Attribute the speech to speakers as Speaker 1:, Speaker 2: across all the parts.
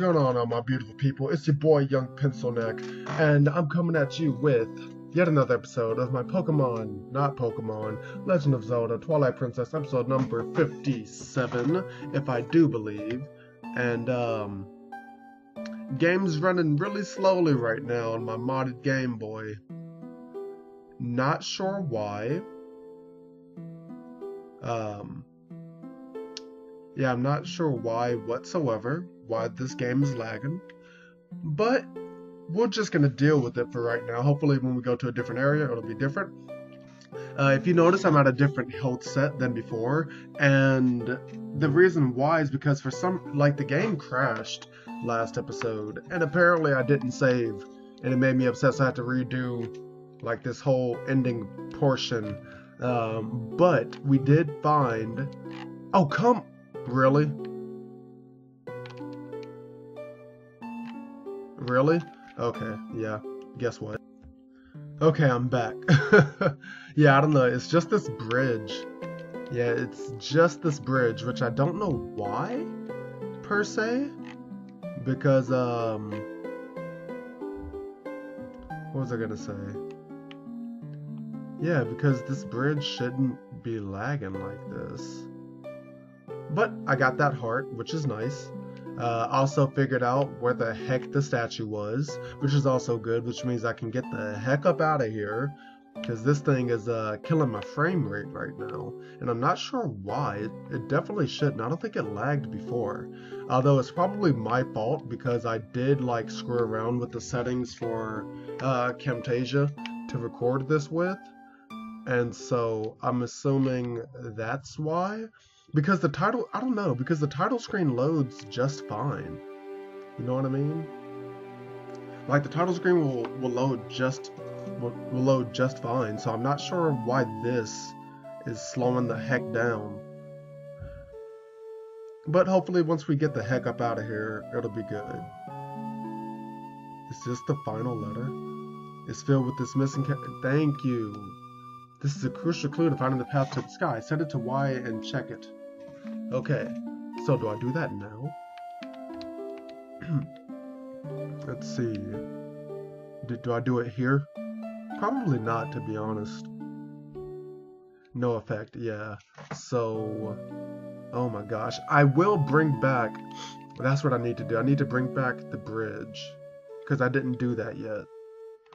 Speaker 1: going on, all my beautiful people? It's your boy, Young Pencil Neck, and I'm coming at you with yet another episode of my Pokemon, not Pokemon, Legend of Zelda Twilight Princess, episode number 57, if I do believe. And, um, game's running really slowly right now on my modded Game Boy. Not sure why. Um, yeah, I'm not sure why whatsoever, why this game is lagging, but we're just going to deal with it for right now. Hopefully when we go to a different area, it'll be different. Uh, if you notice, I'm at a different health set than before, and the reason why is because for some, like the game crashed last episode, and apparently I didn't save, and it made me upset, so I had to redo like this whole ending portion. Um, but we did find. Oh come, really? Really? Okay, yeah. Guess what? Okay, I'm back. yeah, I don't know. It's just this bridge. Yeah, it's just this bridge, which I don't know why, per se. Because, um... What was I gonna say? Yeah, because this bridge shouldn't be lagging like this. But I got that heart, which is nice. Uh, also figured out where the heck the statue was, which is also good, which means I can get the heck up out of here. Because this thing is uh, killing my frame rate right now. And I'm not sure why. It, it definitely shouldn't. I don't think it lagged before. Although it's probably my fault because I did like screw around with the settings for uh, Camtasia to record this with. And so I'm assuming that's why. Because the title, I don't know, because the title screen loads just fine. You know what I mean? Like the title screen will, will load just will, will load just fine, so I'm not sure why this is slowing the heck down. But hopefully once we get the heck up out of here, it'll be good. Is this the final letter? It's filled with this missing Thank you. This is a crucial clue to finding the path to the sky. Send it to Y and check it. Okay, so do I do that now? Let's see. Do, do I do it here? Probably not, to be honest. No effect, yeah. So, oh my gosh. I will bring back, that's what I need to do. I need to bring back the bridge. Because I didn't do that yet.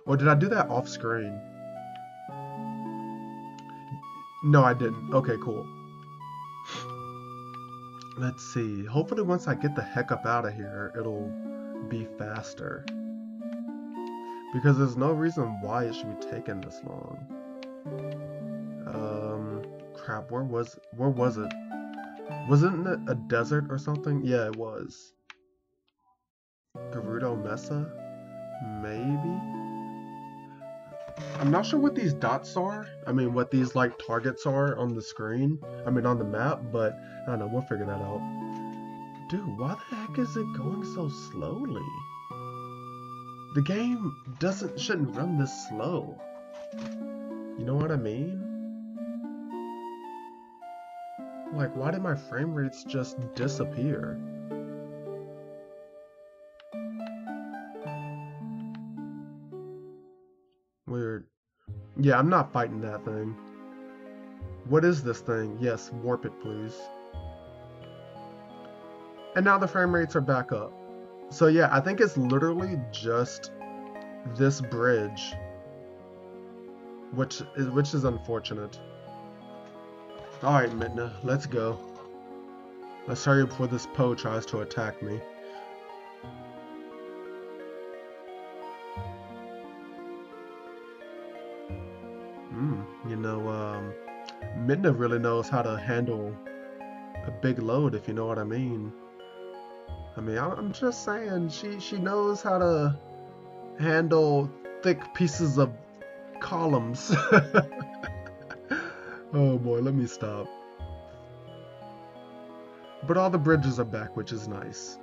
Speaker 1: Or did I do that off screen? No, I didn't. Okay, cool. Let's see. Hopefully once I get the heck up out of here, it'll be faster. Because there's no reason why it should be taking this long. Um, crap, where was, where was it? Wasn't it a desert or something? Yeah, it was. Gerudo Mesa? Maybe? I'm not sure what these dots are. I mean, what these like targets are on the screen. I mean, on the map, but I don't know. We'll figure that out. Dude, why the heck is it going so slowly? The game doesn't shouldn't run this slow. You know what I mean? Like, why did my frame rates just disappear? Yeah, I'm not fighting that thing. What is this thing? Yes, warp it, please. And now the frame rates are back up. So yeah, I think it's literally just this bridge. Which is, which is unfortunate. Alright, Midna, let's go. Let's hurry before this Poe tries to attack me. Midna really knows how to handle a big load, if you know what I mean. I mean, I'm just saying, she, she knows how to handle thick pieces of columns. oh boy, let me stop. But all the bridges are back, which is nice.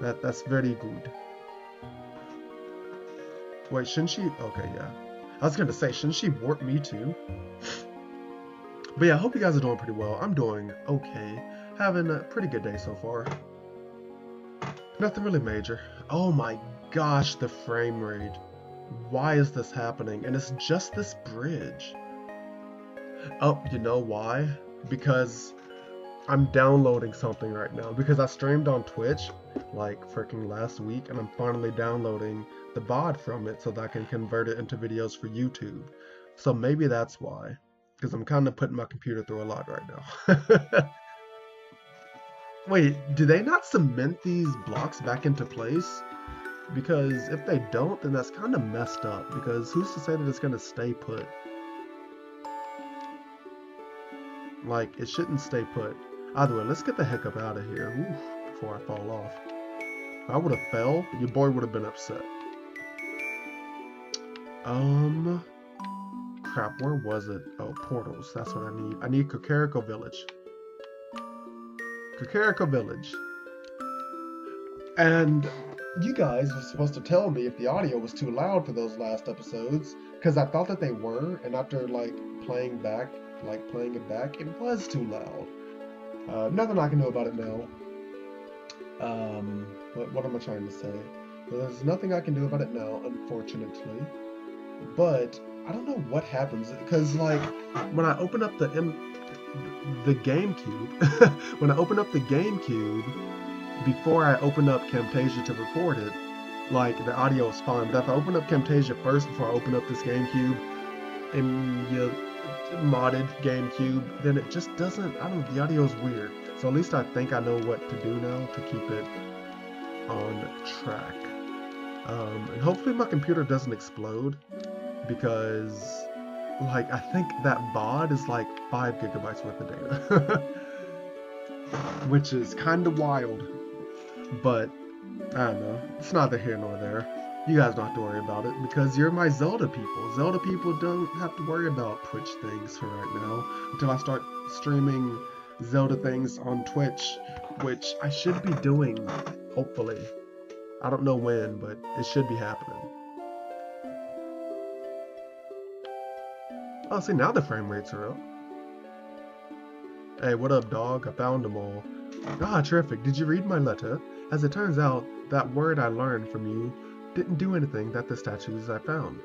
Speaker 1: That That's very good. Wait, shouldn't she? Okay, yeah. I was gonna say, shouldn't she warp me too? But yeah, I hope you guys are doing pretty well. I'm doing okay. Having a pretty good day so far. Nothing really major. Oh my gosh, the frame rate. Why is this happening? And it's just this bridge. Oh, you know why? Because I'm downloading something right now. Because I streamed on Twitch like freaking last week and I'm finally downloading the VOD from it so that I can convert it into videos for YouTube. So maybe that's why. Because I'm kind of putting my computer through a lot right now. Wait, do they not cement these blocks back into place? Because if they don't, then that's kind of messed up. Because who's to say that it's going to stay put? Like, it shouldn't stay put. Either way, let's get the heck up out of here. Oof, before I fall off. If I would have fell, your boy would have been upset. Um... Crap, where was it? Oh, portals. That's what I need. I need Kakariko Village. Kakariko Village. And you guys were supposed to tell me if the audio was too loud for those last episodes, because I thought that they were, and after like playing back, like playing it back, it was too loud. Uh, nothing I can do about it now. Um, what, what am I trying to say? There's nothing I can do about it now, unfortunately. But I don't know what happens because like when I open up the M the GameCube, when I open up the GameCube, before I open up Camtasia to record it, like the audio is fine. But if I open up Camtasia first before I open up this GameCube, and you modded GameCube, then it just doesn't. I don't know. The audio is weird. So at least I think I know what to do now to keep it on track. Um, and hopefully my computer doesn't explode because like I think that VOD is like five gigabytes worth of data, which is kind of wild. But I don't know. It's neither here nor there. You guys don't have to worry about it because you're my Zelda people. Zelda people don't have to worry about Twitch things for right now until I start streaming Zelda things on Twitch, which I should be doing, hopefully. I don't know when, but it should be happening. Oh, see, now the frame rates are up. Hey, what up, dog? I found them all. Ah, Charific. Did you read my letter? As it turns out, that word I learned from you didn't do anything that the statues I found.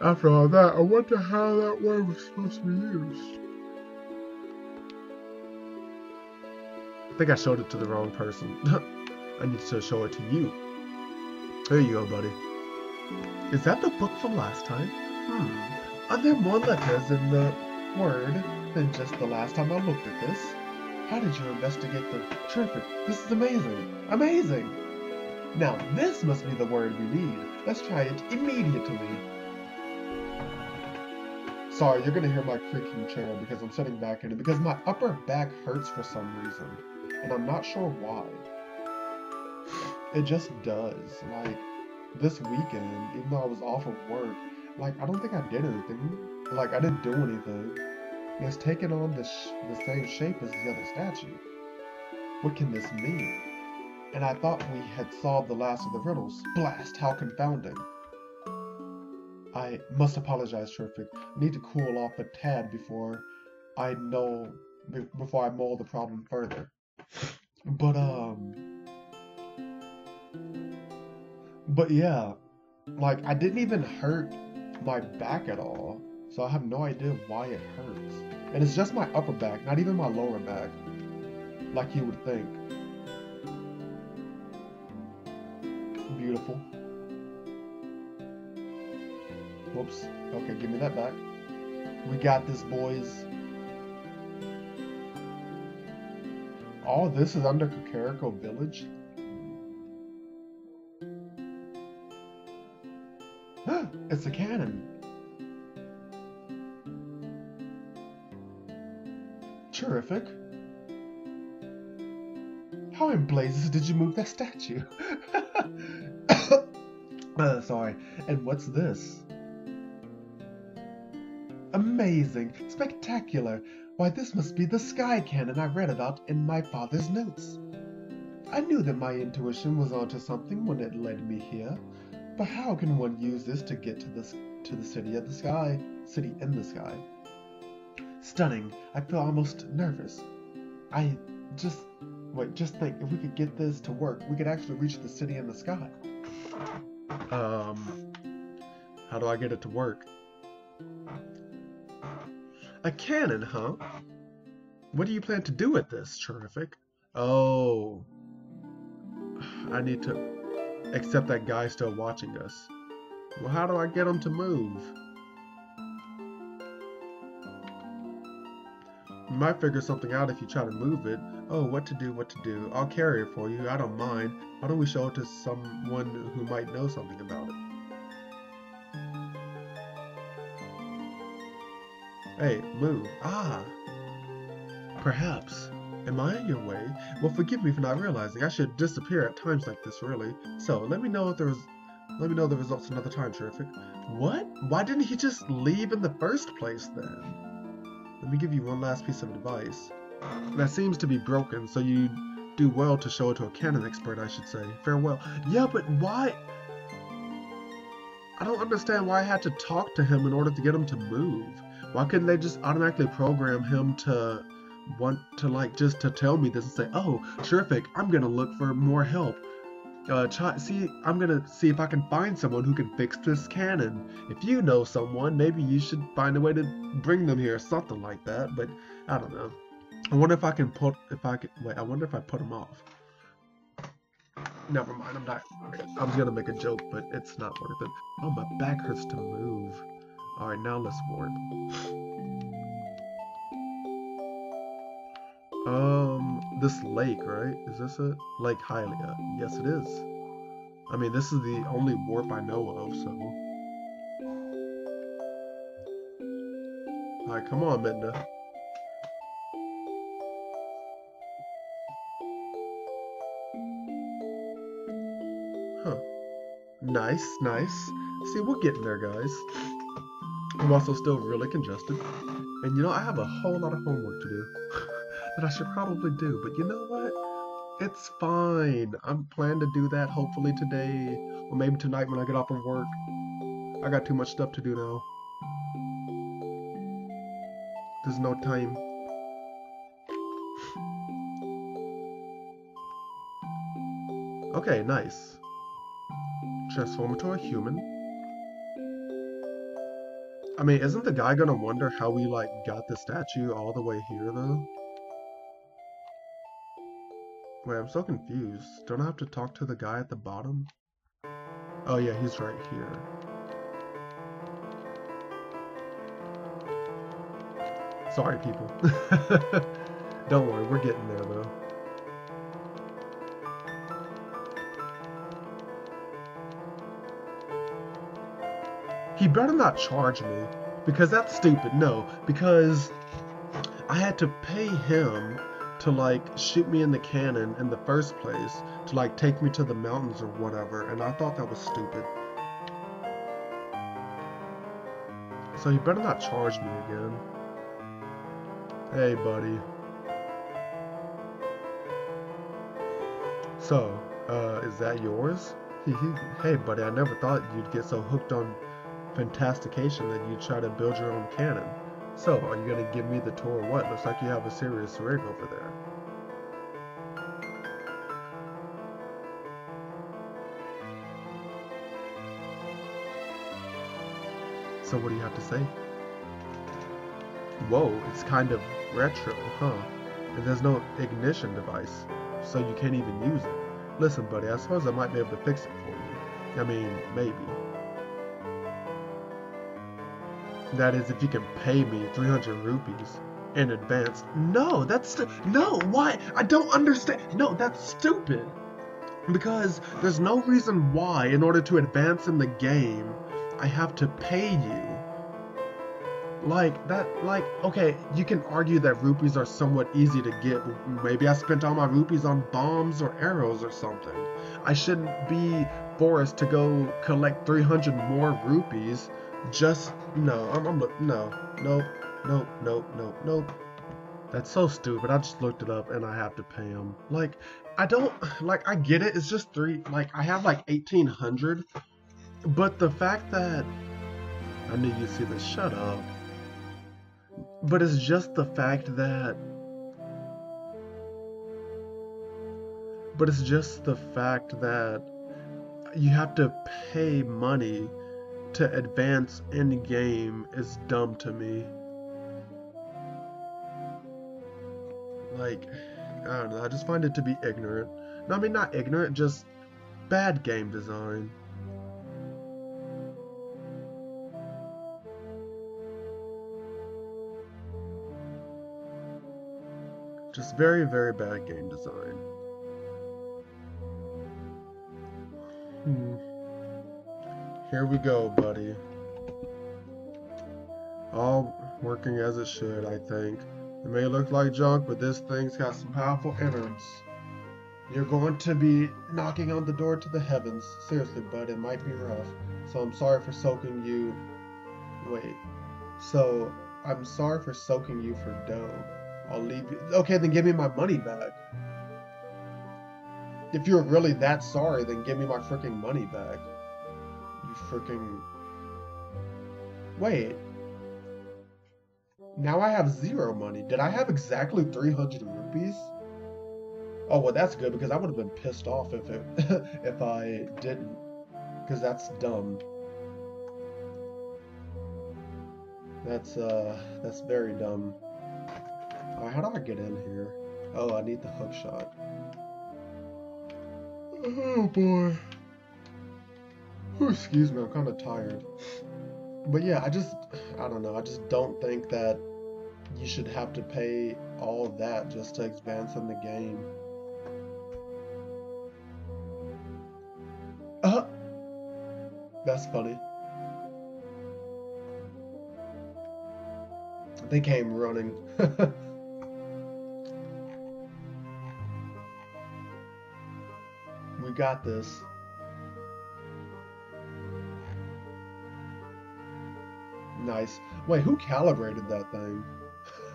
Speaker 1: After all that, I wonder how that word was supposed to be used. I think I showed it to the wrong person. I need to show it to you. There you go, buddy. Is that the book from last time? Hmm. Are there more letters in the word than just the last time I looked at this? How did you investigate the Charific. This is amazing. Amazing. Now, this must be the word we need. Let's try it immediately. Sorry, you're gonna hear my creaking chair because I'm sitting back in it because my upper back hurts for some reason. And I'm not sure why. It just does. Like, this weekend, even though I was off of work, like, I don't think I did anything. Like, I didn't do anything. It's taken on the, the same shape as the other statue. What can this mean? And I thought we had solved the last of the riddles. Blast, how confounding. I must apologize, Charific. Need to cool off a tad before I know, before I mull the problem further. But, um, but yeah, like, I didn't even hurt my back at all. So I have no idea why it hurts. And it's just my upper back, not even my lower back. Like you would think. Beautiful. Whoops. Okay, give me that back. We got this, boys. All this is under Kakariko Village? It's a cannon. Charific. How in blazes did you move that statue? uh, sorry. And what's this? Amazing. Spectacular. Why, this must be the sky cannon I read about in my father's notes. I knew that my intuition was onto something when it led me here. But how can one use this to get to this to the city of the sky? City in the sky. Stunning. I feel almost nervous. I just wait. Just think, if we could get this to work, we could actually reach the city in the sky. Um, how do I get it to work? A cannon, huh? What do you plan to do with this, Charific? Oh. I need to accept that guy's still watching us. Well, how do I get him to move? You might figure something out if you try to move it. Oh, what to do, what to do. I'll carry it for you, I don't mind. Why don't we show it to someone who might know something about it? Hey, move. Ah. Perhaps. Am I in your way? Well, forgive me for not realizing. I should disappear at times like this, really. So, let me know if there was... Let me know the results another time, Charific. What? Why didn't he just leave in the first place, then? Let me give you one last piece of advice. That seems to be broken, so you do well to show it to a cannon expert, I should say. Farewell. Yeah, but why... I don't understand why I had to talk to him in order to get him to move. Why couldn't they just automatically program him to want to like just to tell me this and say, oh, Charific, I'm gonna look for more help. Uh, see, I'm gonna see if I can find someone who can fix this cannon. If you know someone, maybe you should find a way to bring them here, something like that. But I don't know. I wonder if I can put, if I can, wait, I wonder if I put them off. Never mind, I'm not, I was gonna make a joke, but it's not worth it. Oh, my back hurts to move. Alright, now let's warp. Um, this lake, right? Is this it? Lake Hylia. Yes, it is. I mean, this is the only warp I know of, so... Alright, come on, Midna. Huh. Nice, nice. See, we're getting there, guys. I'm also still really congested. And you know, I have a whole lot of homework to do. that I should probably do. But you know what? It's fine. I'm planning to do that hopefully today. Or maybe tonight when I get off of work. I got too much stuff to do now. There's no time. Okay, nice. Transform into a human. I mean, isn't the guy gonna wonder how we, like, got the statue all the way here, though? Wait, I'm so confused. Don't I have to talk to the guy at the bottom? Oh yeah, he's right here. Sorry, people. Don't worry, we're getting there, though. He better not charge me, because that's stupid. No, because I had to pay him to like shoot me in the cannon in the first place to like take me to the mountains or whatever and I thought that was stupid. So you better not charge me again. Hey buddy. So, uh, is that yours? hey buddy, I never thought you'd get so hooked on fantastication that you'd try to build your own cannon. So, are you gonna give me the tour or what? Looks like you have a serious rig over there. So what do you have to say? Whoa, it's kind of retro, huh? And there's no ignition device, so you can't even use it. Listen, buddy, I suppose I might be able to fix it for you. I mean, maybe. That is, if you can pay me 300 rupees in advance. No, that's no. Why? I don't understand. No, that's stupid. Because there's no reason why, in order to advance in the game, I have to pay you. Like that, like okay, you can argue that rupees are somewhat easy to get. Maybe I spent all my rupees on bombs or arrows or something. I shouldn't be forced to go collect 300 more rupees just no, I'm, I'm no, nope, nope, nope. That's so stupid. I just looked it up and I have to pay him. Like, I don't, like, I get it. It's just three, like, I have like 1800. But the fact that, I knew you'd see this, shut up. But it's just the fact that but it's just the fact that you have to pay money to advance in game is dumb to me. Like, I don't know, I just find it to be ignorant. No, I mean, not ignorant, just bad game design. Just very, very bad game design. Here we go, buddy. All working as it should, I think. It may look like junk, but this thing's got some powerful innards. You're going to be knocking on the door to the heavens. Seriously, bud, it might be rough. So I'm sorry for soaking you. Wait. So, I'm sorry for soaking you for dough. I'll leave you. Okay, then give me my money back. If you're really that sorry, then give me my freaking money back. Freaking. Wait. Now I have zero money. Did I have exactly 300 rupees? Oh, well, that's good because I would have been pissed off if it if I didn't. Because that's dumb. That's, uh, that's very dumb. Alright, how do I get in here? Oh, I need the hook shot. Oh boy. Excuse me, I'm kind of tired. But yeah, I just, I don't know, I just don't think that you should have to pay all that just to advance in the game. Uh, that's funny. They came running. We got this. Wait, who calibrated that thing?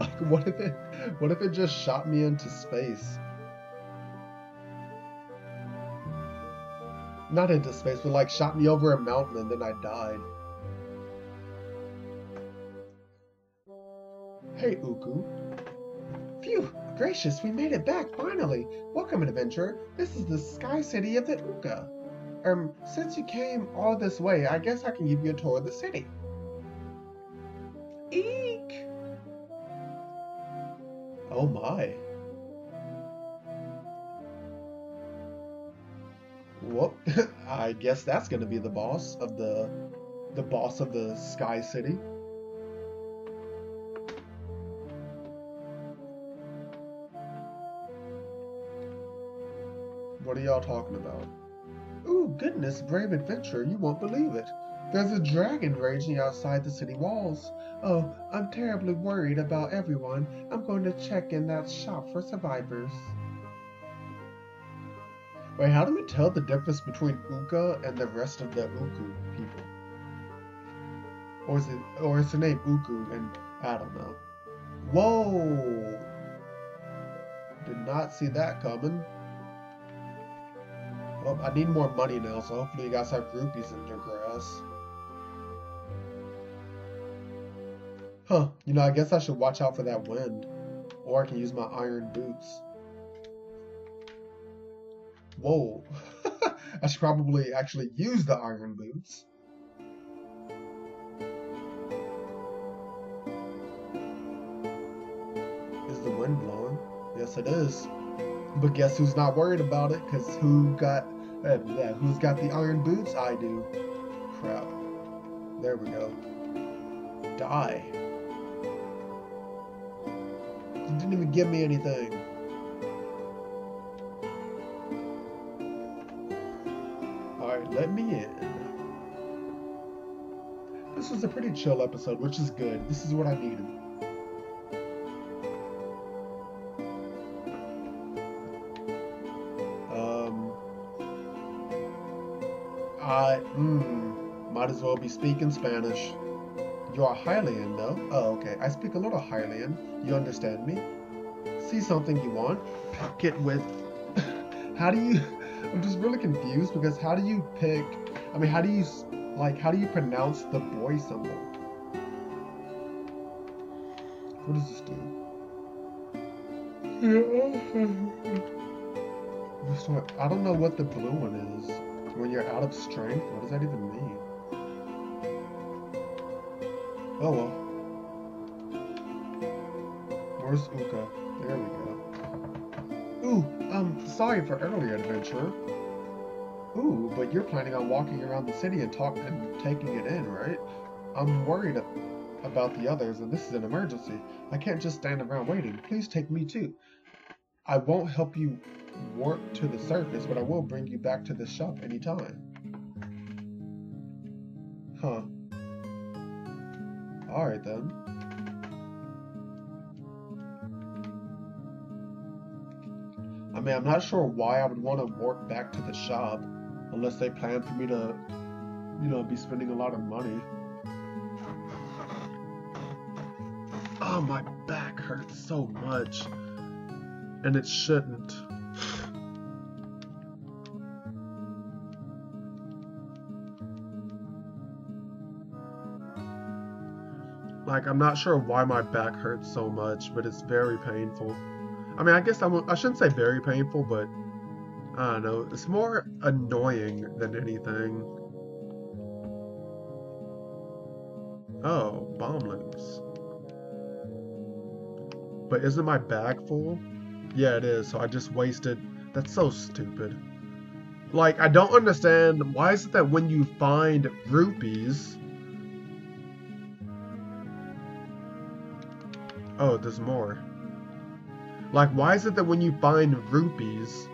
Speaker 1: like, what if it, what if it just shot me into space? Not into space, but like shot me over a mountain and then I died. Hey, Ooccoo. Phew! Gracious, we made it back, finally! Welcome, adventurer. This is the Sky City of the Oocca. Um, since you came all this way, I guess I can give you a tour of the city. Eek! Oh my. Whoop. I guess that's gonna be the boss of the... the boss of the Sky City. What are y'all talking about? Ooh, goodness, brave adventurer, you won't believe it. There's a dragon raging outside the city walls. Oh, I'm terribly worried about everyone. I'm going to check in that shop for survivors. Wait, how do we tell the difference between Oocca and the rest of the Ooccoo people? Or is it, or is the name Ooccoo and I don't know. Whoa! Did not see that coming. Well, I need more money now, so hopefully you guys have groupies in your grass. Huh, you know, I guess I should watch out for that wind. Or I can use my iron boots. Whoa. I should probably actually use the iron boots. Is the wind blowing? Yes, it is. But guess who's not worried about it? Because who got uh, who's got the iron boots? I do. Crap. There we go. Die. You didn't even give me anything. Alright, let me in. This was a pretty chill episode, which is good. This is what I needed. Um, I, hmm, might as well be speaking Spanish. You're Hylian, though? Oh, okay. I speak a little Hylian. You understand me? See something you want? Pick it with... how do you... I'm just really confused because how do you pick... I mean, how do you... Like, how do you pronounce the boy symbol? What does this do? I don't know what the blue one is. When you're out of strength, what does that even mean? Oh well. Where's Oocca? There we go. Ooh, um, sorry for earlier adventure. Ooh, but you're planning on walking around the city and talking and taking it in, right? I'm worried about the others, and this is an emergency. I can't just stand around waiting. Please take me too. I won't help you warp to the surface, but I will bring you back to the shop anytime. Huh. Alright then. I mean, I'm not sure why I would want to walk back to the shop, unless they plan for me to, you know, be spending a lot of money. Oh, my back hurts so much. And it shouldn't. Like, I'm not sure why my back hurts so much, but it's very painful. I mean, I guess I shouldn't say very painful, but I don't know. It's more annoying than anything. Oh, bomblings. But isn't my bag full? Yeah, it is. So I just wasted. That's so stupid. Like, I don't understand. Why is it that when you find rupees, Oh, there's more. Like, why is it that when you find rupees,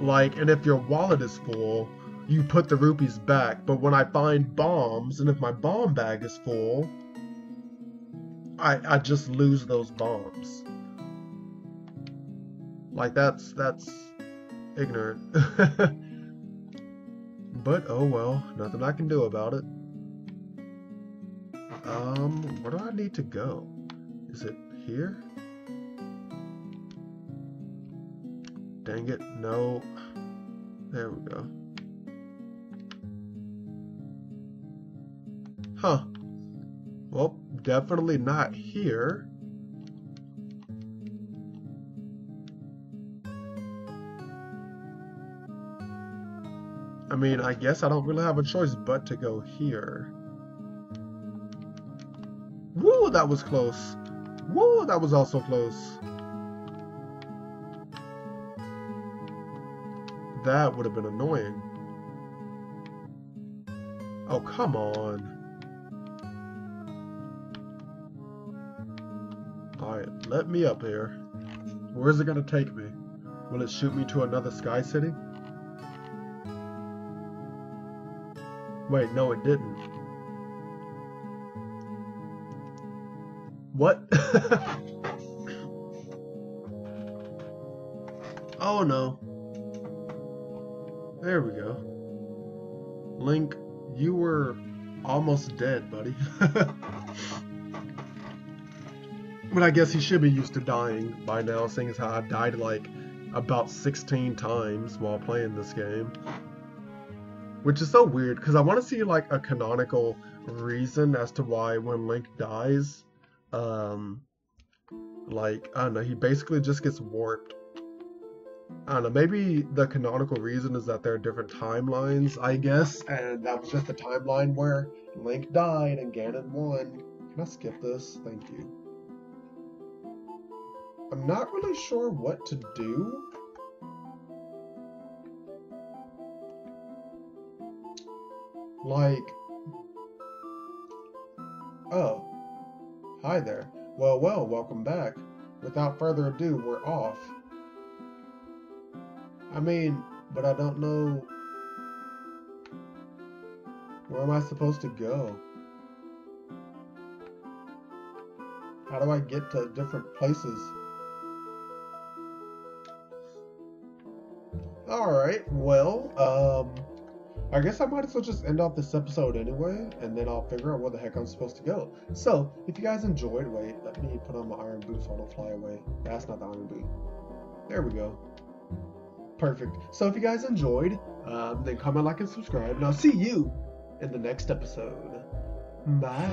Speaker 1: like, and if your wallet is full, you put the rupees back, but when I find bombs, and if my bomb bag is full, I, I just lose those bombs. Like, that's, that's ignorant. but, oh well, nothing I can do about it. Um, where do I need to go? Is it here? Dang it, no. There we go. Huh. Well, definitely not here. I mean, I guess I don't really have a choice but to go here. Woo, that was close. Whoa, that was also close. That would have been annoying. Oh, come on. Alright, let me up here. Where's it gonna take me? Will it shoot me to another Sky City? Wait, no it didn't. oh no. There we go. Link, you were almost dead, buddy. but I guess he should be used to dying by now, seeing as how I died like about 16 times while playing this game. Which is so weird, because I want to see like a canonical reason as to why when Link dies, um, like I don't know, he basically just gets warped. I don't know, maybe the canonical reason is that there are different timelines, I guess, and that was just the timeline where Link died and Ganon won. Can I skip this? Thank you. I'm not really sure what to do. Like, oh, Hi there. Well, well, welcome back. Without further ado, we're off. I mean, but I don't know... Where am I supposed to go? How do I get to different places? Alright, well, um... I guess I might as well just end off this episode anyway, and then I'll figure out where the heck I'm supposed to go. So, if you guys enjoyed, wait, let me put on my iron boot so I don't fly away. That's not the iron boot. There we go. Perfect. So if you guys enjoyed, um, then comment, like, and subscribe, and I'll see you in the next episode. Bye.